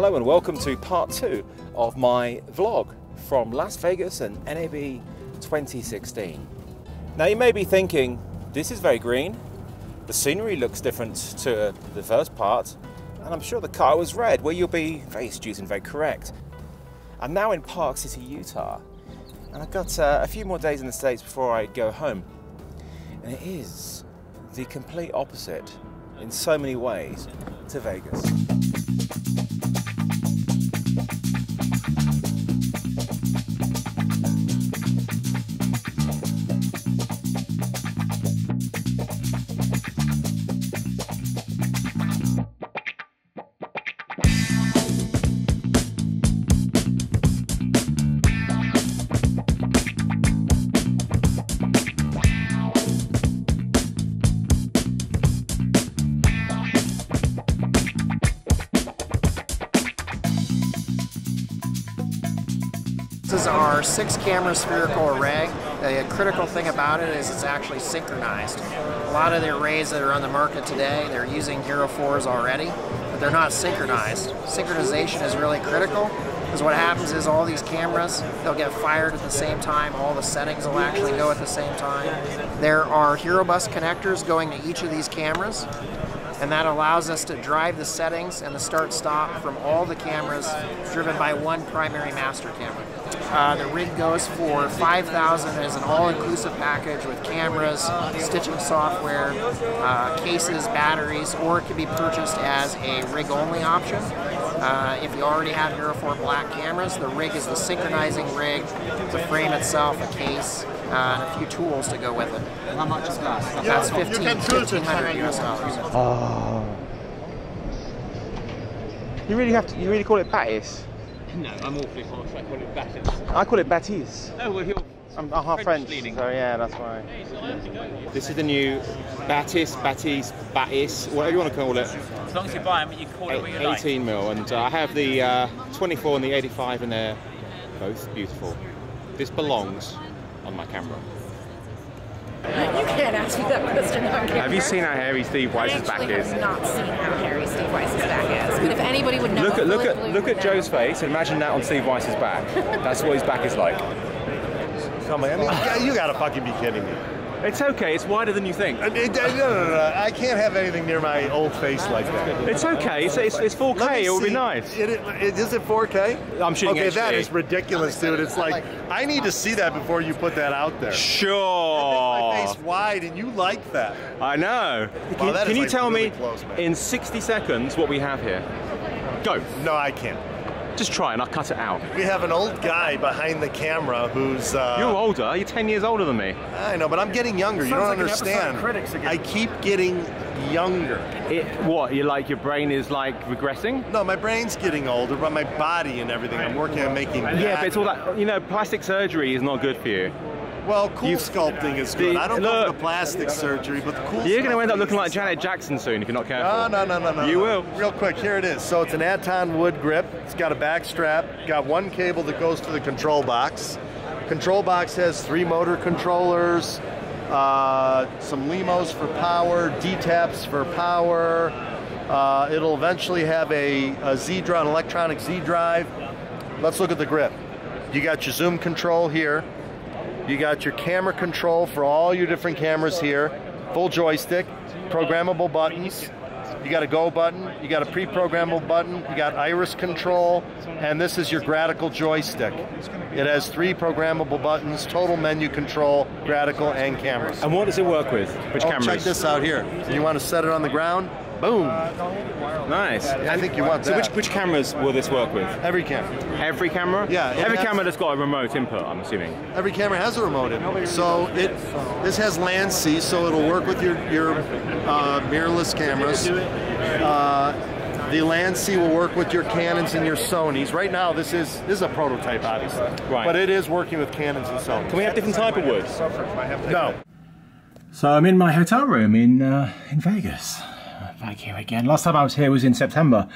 Hello and welcome to part two of my vlog from Las Vegas and NAB 2016. Now you may be thinking, this is very green, the scenery looks different to the first part, and I'm sure the car was red, well you'll be very astute and very correct. I'm now in Park City, Utah, and I've got uh, a few more days in the States before I go home. And it is the complete opposite in so many ways to Vegas. Is our six camera spherical array. The critical thing about it is it's actually synchronized. A lot of the arrays that are on the market today, they're using Hero 4s already, but they're not synchronized. Synchronization is really critical because what happens is all these cameras, they'll get fired at the same time, all the settings will actually go at the same time. There are Hero Bus connectors going to each of these cameras, and that allows us to drive the settings and the start stop from all the cameras driven by one primary master camera. Uh, the rig goes for 5000 as an all-inclusive package with cameras, stitching software, uh, cases, batteries, or it can be purchased as a rig-only option. Uh, if you already have Hero 4 black cameras, the rig is the synchronizing rig, the frame itself, a case, uh, and a few tools to go with it. How much is that? That's 15, 1500 US dollars. Oh. You really have to, you really call it Batis? No, I'm awfully harsh. I call it batters. I call it Batis. Oh, well, you're. I'm, I'm half French, French so yeah, that's why. This is the new Batis, Batis, Batis, whatever you want to call it. As long as you buy them, you call it what you like. 18 mil, and uh, I have the uh, 24 and the 85 in there, both beautiful. This belongs on my camera. You can't ask me that question on camera. Have you seen how hairy Steve I Weiss's back is? I have not seen how hairy Steve Weiss's back is. But if anybody would know, Look at look at look at know. Joe's face. and Imagine that on Steve Weiss's back. That's what his back is like. Come on, I mean, you gotta fucking be kidding me. It's okay. It's wider than you think. Uh, it- No, no, no, no, I can't have anything near my old face like that. It's okay. It's, it's, it's 4K. It would be nice. It, it, is it 4K? I'm shooting Okay, that HD. is ridiculous, dude. It's like I need to see that before you put that out there. Sure. My face wide, and you like that. I know. Can, that can is, you like, tell really me close, in 60 seconds what we have here? Go. No, I can't. Just try and I'll cut it out. We have an old guy behind the camera who's. Uh, You're older. You're 10 years older than me. I know, but I'm getting younger. you don't understand. I keep getting younger. It, what? You like your brain is like regressing? No, my brain's getting older, but my body and everything. I'm working on making. Yeah, that but it's all that. You know, plastic surgery is not good for you. Well, cool You've- sculpting is good. the- I don't go look. for the plastic surgery, but the cool. You're going to end up looking like Janet Jackson soon if you're not careful. No, no, no, no, no. You will. Real quick, here it is. So it's an Aton wood grip. It's got a back strap. Got one cable that goes to the control box. Control box has three motor controllers, uh, some LEMOs for power, D-taps for power. Uh, it'll eventually have a, a Z drive, an electronic Z drive. Let's look at the grip. You got your zoom control here. You got your camera control for all your different cameras here. Full joystick, programmable buttons. You got a go button, you got a pre-programmable button, you got iris control, and this is your Gratical joystick. It has three programmable buttons, total menu control, Gratical, and cameras. And what does it work with? Which Oh, cameras? check this out here. You want to set it on the ground? Boom. Nice. I think you want So that. which, which cameras will this work with? Every camera. Every camera? Yeah, Every has- camera that's got a remote input, I'm assuming. Every camera has a remote input. So it this has land C, so it'll work with your your uh, mirrorless cameras. Uh, the land C will work with your Canons and your Sonys. Right now, this is this is a prototype, obviously, Right. but it is working with Canons and Sonys. Can we have different type of wood? No. So I'm in my hotel room in uh, in Vegas. Back here again. Last time I was here was in September,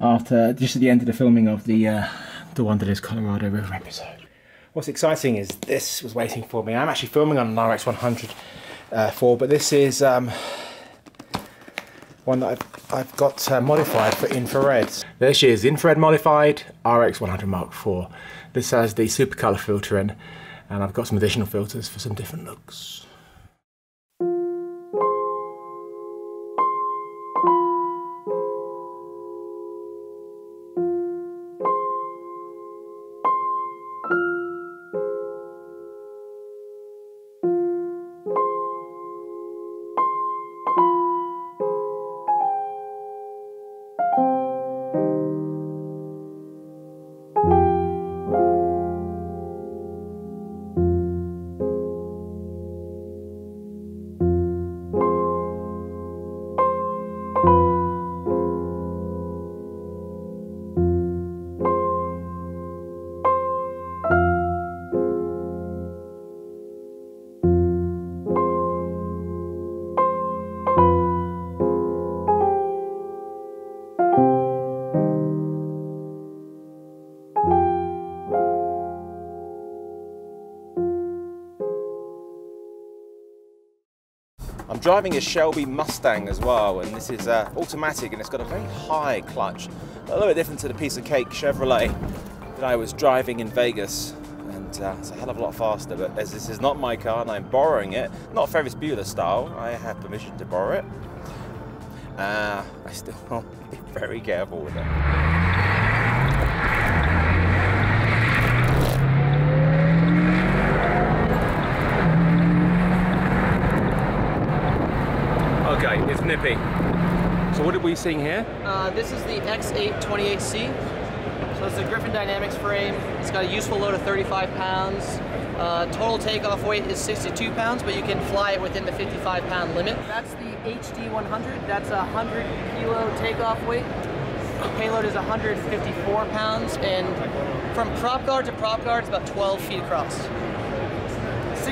after just at the end of the filming of the uh, the one that is Colorado River episode. What's exciting is this was waiting for me. I'm actually filming on an RX100 uh, 4, but this is um, one that I've, I've got uh, modified for infrared. There she is, infrared modified RX100 Mark IV. This has the super color filter in, and I've got some additional filters for some different looks. Driving a Shelby Mustang as well, and this is uh, automatic and it's got a very high clutch. A little bit different to the piece of cake Chevrolet that I was driving in Vegas, and uh, it's a hell of a lot faster. But as this is not my car and I'm borrowing it, not Ferris Bueller style, I have permission to borrow it. Uh, I still want to be very careful with it. Okay, it's nippy. So what are we seeing here? Uh, this is the X8 28C. So it's a Gryphon Dynamics frame. It's got a useful load of 35 pounds. Uh, total takeoff weight is 62 pounds, but you can fly it within the 55 pound limit. That's the HD 100. That's a 100 kilo takeoff weight. The payload is 154 pounds, and from prop guard to prop guard, it's about 12 feet across.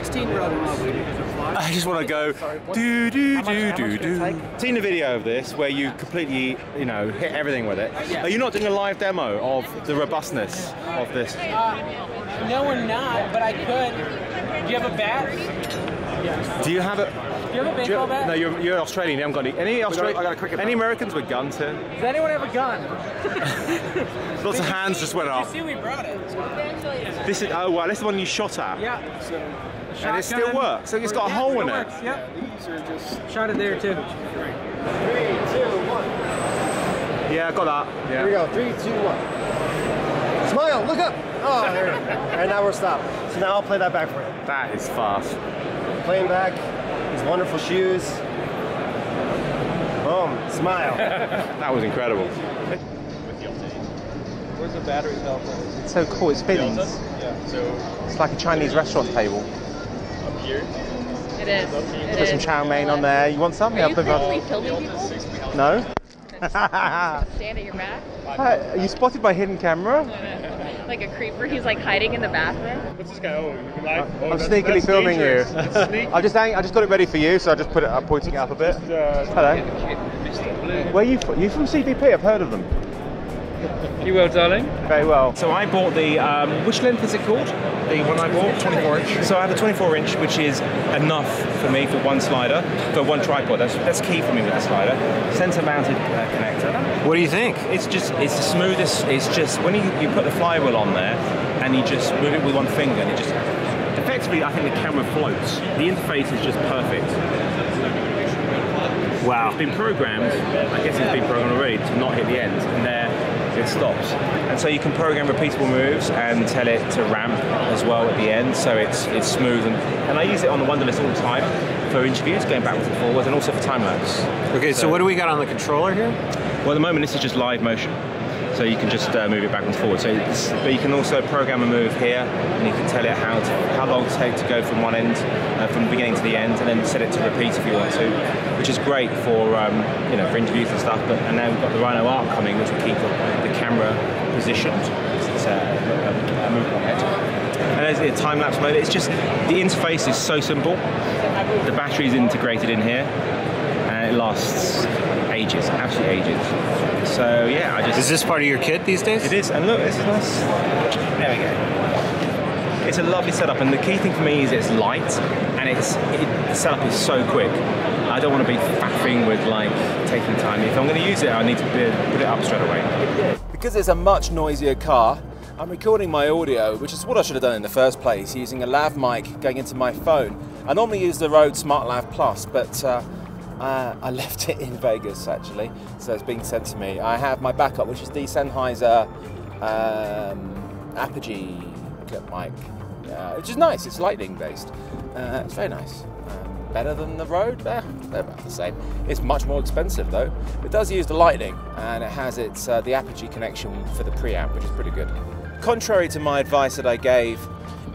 16 rotors. I just want to go do do do do do. Seen a video of this where you completely, you know, hit everything with it. Are you not doing a live demo of the robustness of this? Uh, no, we're not, but I could. Do you have a bat? Yes. Do you have it? Do you have a do you- baseball bat? No, you're, you're Australian. You haven't got any. Any Australian? Any Americans with guns here? Does anyone have a gun? Lots of hands just went You up. see, we brought it. This is oh wow, this is the one you shot at, Yeah. And it still works. So it's got a hole in it. Works, yep. Shot it there too. Yeah, I got that. Here we go. Three, two, one. Smile. Look up. Oh, there. we go. All right, now we're stopped. So now I'll play that back for you. That is fast. Playing back. These wonderful shoes. Boom. Smile. That was incredible. Where's the battery cell It's so cool. It spins. Yeah, so It's like a Chinese restaurant table. Up here. It is. Put some chow mein on there. You want some? Are you currently filming people? No. Stand at your back? Hi, are you spotted by hidden camera? Like a creeper, he's like hiding in the bathroom. What's this guy? Oh, you live? Oh, I'm that's- sneakily that's filming dangerous. you. I just hang, I just got it ready for you, so I just put it up, pointing it up a bit. Uh, Hello. Where are you from? You from CVP? I've heard of them. You will, darling. Very well. So I bought the, um, which length is it called? The one I bought? 24 inch. So I have a 24 inch, which is enough for me for one slider, for one tripod. That's, that's key for me with the slider. Center mounted uh, connector. What do you think? It's just, it's the smoothest, it's just, when you, you put the flywheel on there and you just move it with one finger and it just, effectively I think the camera floats. The interface is just perfect. Wow. It's been programmed, I guess it's been programmed already, to not hit the end, and there it stops. And so you can program repeatable moves and tell it to ramp as well at the end, so it's it's smooth. And, and I use it on the Wonderlist all the time for interviews, going backwards and forwards, and also for time lapse. Okay, so, what do we got on the controller here? Well, at the moment, this is just live motion. So you can just uh, move it backwards and forwards. So it's, but you can also program a move here, and you can tell it how to, how long it take to go from one end, uh, from the beginning to the end, and then set it to repeat if you want to, which is great for um, you know for interviews and stuff. But and now we've got the Rhino Arc coming, which will keep the, camera positioned. It's a, a, a movable head. And there's the time lapse mode. It's just the interface is so simple. The battery is integrated in here, and it lasts ages, absolutely ages. So yeah, I just Is this part of your kit these days? it is, and look, this is nice. There we go. It's a lovely setup, and the key thing for me is it's light, and it's it, the setup is so quick. I don't want to be faffing with like taking time. If I'm going to use it, I need to put it up straight away. Because it's a much noisier car, I'm recording my audio, which is what I should have done in the first place, using a lav mic going into my phone. I normally use the Rode Smart Lav Plus, but uh, uh, I left it in Vegas actually, so it's being sent to me. I have my backup, which is the Sennheiser um, Apogee mic, uh, which is nice. It's lightning based. Uh, it's very nice. Better than the Rode. Eh, they're about the same. It's much more expensive though. It does use the lightning, and it has its uh, the Apogee connection for the preamp, which is pretty good. Contrary to my advice that I gave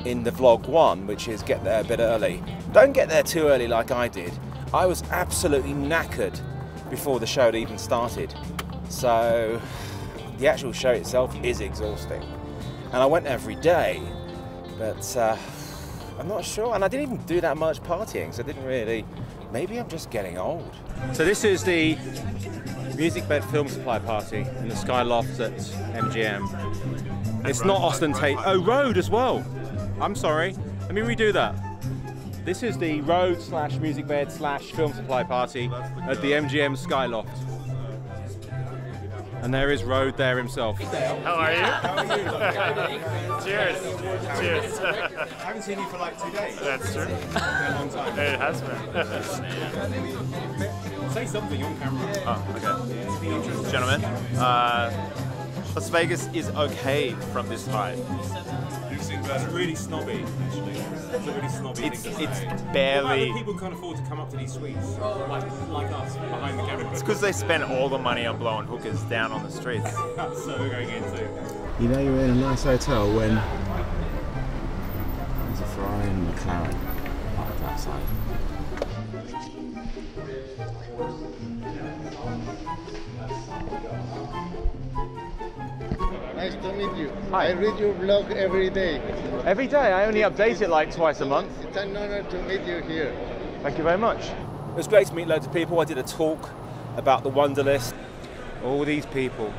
in the vlog one, which is get there a bit early. Don't get there too early like I did. I was absolutely knackered before the show had even started. So the actual show itself is exhausting. And I went every day, but uh, I'm not sure. And I didn't even do that much partying, so I didn't really. Maybe I'm just getting old. So this is the Music Bed Film Supply Party in the Sky Loft at MGM. It's not ostentatious. Oh, Rode as well. I'm sorry. Let me redo that. This is the Rode slash Music Bed slash Film Supply Party at the MGM Sky Loft. And there is Rode there himself. How are you? Cheers. Cheers. I haven't seen you for like two days. That's true. It has been. Say something on camera. Oh, okay. Gentlemen, uh, Las Vegas is okay from this height. It's really snobby, actually. It's a really snobby It's thing to it's say. barely. How people can't afford to come up to these suites like, like us behind the camera? It's because they spend all the money on blowing hookers down on the streets. That's so we're going into. You know you're in a nice hotel when there's a Ferrari and a McLaren parked outside. Meet you. I read your blog every day. Every day, I only update it like twice a month. It's an honor to meet you here. Thank you very much. It was great to meet loads of people. I did a talk about the Wonderlist. All these people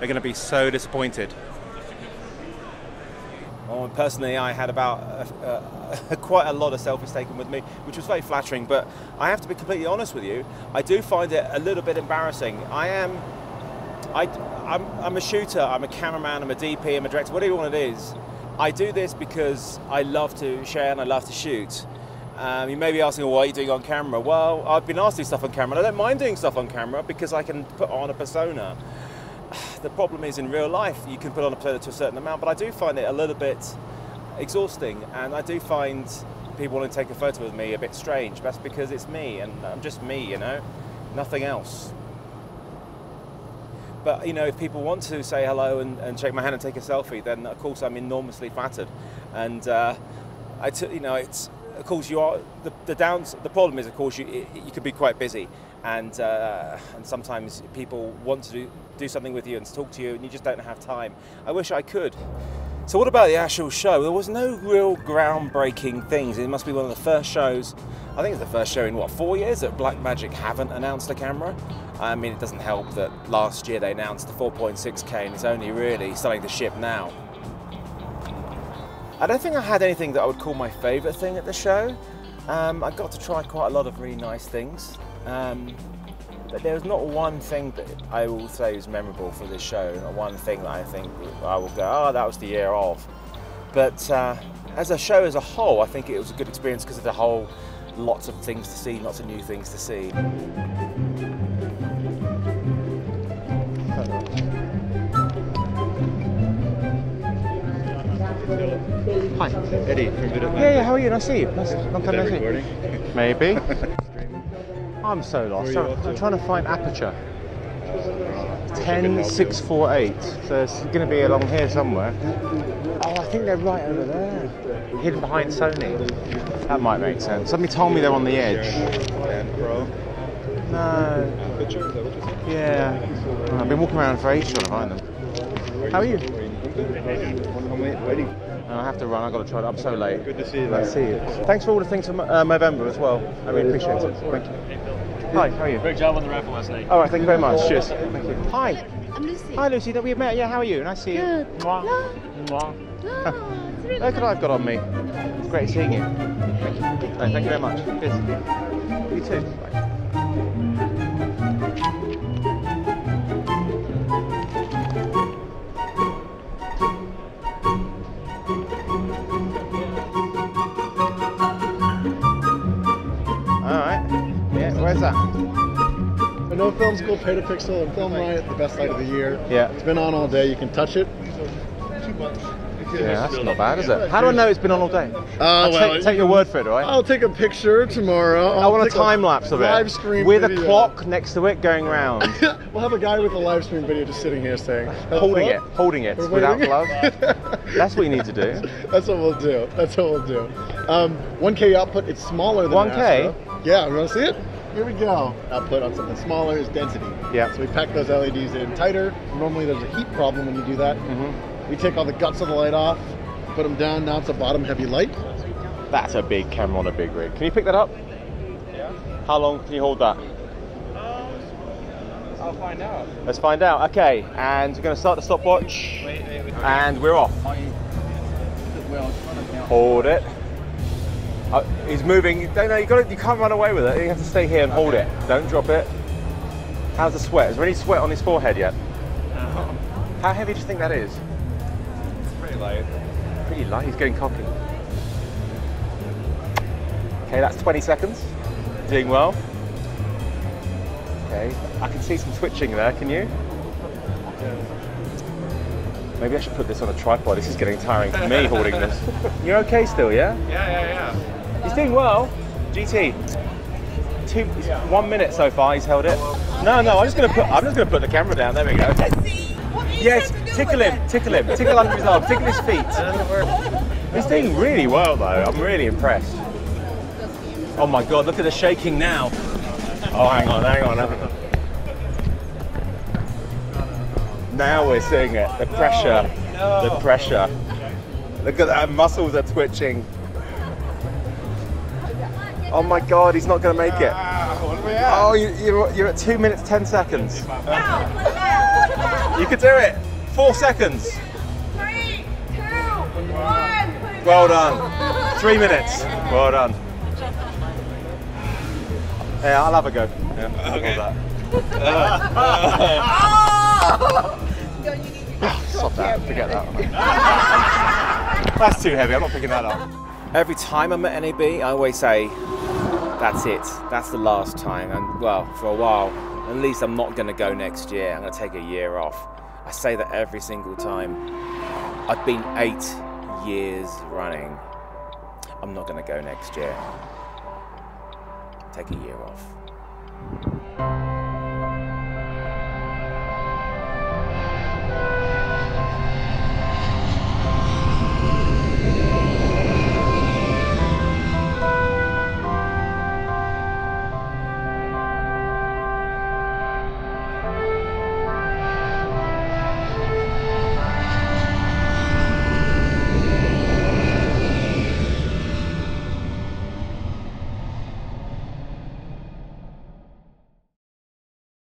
are going to be so disappointed. Well, personally, I had about uh, uh, quite a lot of selfies taken with me, which was very flattering. But I have to be completely honest with you. I do find it a little bit embarrassing. I am, I, I'm, I'm a shooter. I'm a cameraman. I'm a DP. I'm a director. Whatever one it is, I do this because I love to share and I love to shoot. Um, you may be asking, well, what are you doing on camera? Well, I've been asked to do stuff on camera. I don't mind doing stuff on camera because I can put on a persona. The problem is in real life, you can put on a persona to a certain amount, but I do find it a little bit exhausting, and I do find people wanting to take a photo with me a bit strange. That's because it's me, and I'm just me, you know, nothing else. But you know, if people want to say hello and, and shake my hand and take a selfie, then of course I'm enormously flattered. And uh, you know, it's of course you are the, the downs. The problem is, of course, you you could be quite busy, and uh, and sometimes people want to do, do something with you and to talk to you, and you just don't have time. I wish I could. So what about the actual show? There was no real groundbreaking things. It must be one of the first shows. I think it's the first show in what four years that Blackmagic haven't announced a camera. I mean, it doesn't help that last year they announced the 4.6K, and it's only really starting to ship now. I don't think I had anything that I would call my favourite thing at the show. Um, I got to try quite a lot of really nice things. Um, but there was not one thing that I will say was memorable for this show, not one thing that I think I will go, oh, that was the year of. But uh, as a show as a whole, I think it was a good experience because of the whole lots of things to see, lots of new things to see. Hi, Eddie from Good Yeah, yeah, how are you? Nice to see you. Nice, long time no see. recording? Maybe. I'm so lost. I'm, I'm trying to find Aputure. 10648. So it's going to be along here somewhere. Oh, I think they're right over there. Hidden behind Sony. That might make sense. Somebody told me they're on the edge. And No. Picture? Is that what you said? Yeah. I've been walking around for ages trying to find them. How are you? I'm wait- waiting. I have to run. I've got to try it. I'm so late. Good to see you. Nice to see you. Thanks for all the things for uh, November as well. I really appreciate it. Thank you. Hi, how are you? Great job on the raffle last night. All right, thank you very much. Cheers. Thank you. Hi. I'm Lucy. Hi, Lucy. That we met. Yeah, how are you? Nice to see you. Good. Mwah. No. Mwah. Really Look what I've got on me. It's great seeing you. Thank you. No, thank you very much. Cheers. You too. Bye. I know Film School Petapixel and Film Riot, the best light of the year. Yeah. It's been on all day. You can touch it. Yeah, that's not bad, is it? How do I know it's been on all day? Uh, well, take, take your word for it, right? I'll take a picture tomorrow. I I'll want a time lapse of it. Live stream with video. a clock next to it going round, We'll have a guy with a live stream video just sitting here saying, holding it, holding it without glove. That's what you need to do. That's what we'll do. That's what we'll do. Um, 1K output, it's smaller than 1K? Astra. Yeah, you want to see it? Here we go. Output on something smaller is density. Yeah. So we pack those LEDs in tighter. Normally there's a heat problem when you do that. Mm-hmm. We take all the guts of the light off, put them down. Now it's a bottom heavy light. That's a big camera on a big rig. Can you pick that up? Yeah. How long can you hold that? I'll find out. Let's find out. Okay, and we're going to start the stopwatch. And we're off. Hold it. Uh, he's moving. No, no, you got You can't run away with it. You have to stay here and hold it. Don't drop it. How's the sweat? Is there any sweat on his forehead yet? No. How heavy do you think that is? Pretty light. Pretty light. He's getting cocky. Okay, that's 20 seconds. Doing well. Okay, I can see some twitching there. Can you? Maybe I should put this on a tripod. This is getting tiring for me holding this. You're okay still, yeah? Yeah, yeah, yeah. He's doing well. GT. Two, one minute so far. He's held it. No, no. I'm just gonna put. I'm just gonna put the camera down. There we go. Yes, tickle him, tickle him, tickle under his arm, tickle his feet. He's doing really well though. I'm really impressed. Oh my god, look at the shaking now. Oh, hang on, hang on, hang on. Now we're seeing it. The pressure, the pressure. Look at that, muscles are twitching. Oh my god, he's not going to make it. Oh, you, you're, you're at two minutes, 10 seconds. You could do it. Four seconds. Three, two, one. Well done. Three minutes. Well done. Yeah, I'll have a go. Yeah, okay. Stop that. Forget that. That's too heavy. I'm not picking that up. Every time I'm at NAB, I always say, that's it. That's the last time. And well, for a while, at least I'm not going to go next year. I'm going to take a year off. I say that every single time. I've been eight years running. I'm not going to go next year. Take a year off.